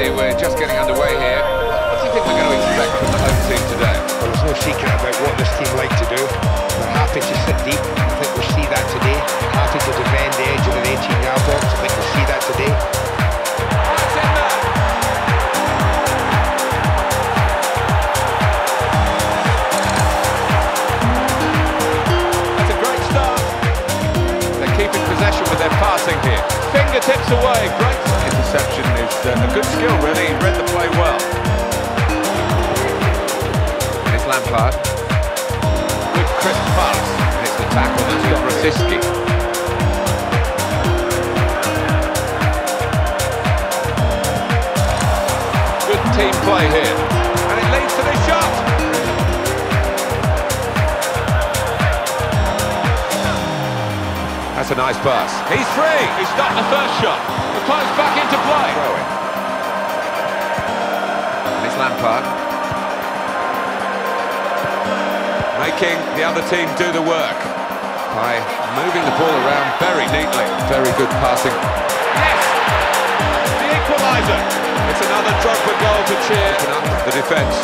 Andy, we're just getting underway here. What do you think we're going to expect from the home team today? Well, there's no secret about what this team like to do. They're happy to sit deep. I think we'll see that today. Happy to defend the edge of an 18-yard box. I think we'll see that today. That's in there. That's a great start. They're keeping possession with their passing here. Fingertips away, great. Interception is uh, a good skill, really. He read the play well. It's Lampard. Good crisp pass. And it's the tackle that's got Rosicky. Good team play here. And it leads to the shot. That's a nice pass. He's free. He stopped the first shot. The post back into play. Throwing. And it's Lampard. Making the other team do the work by moving the ball around very neatly. Very good passing. Yes! The equaliser. It's another Drogba goal to cheer the defence.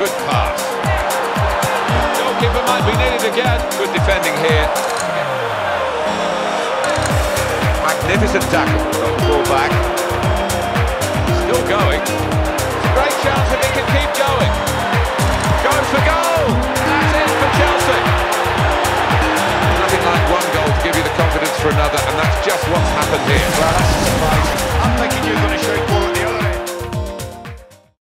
Good pass. Goalkeeper might be needed again. Good defending here. Magnificent tackle. Got the ball back. Still going. It's a great chance if he can keep going. Goes for goal. That's it for Chelsea. Nothing like one goal to give you the confidence for another, and that's just what's happened here. Well, that's a surprise.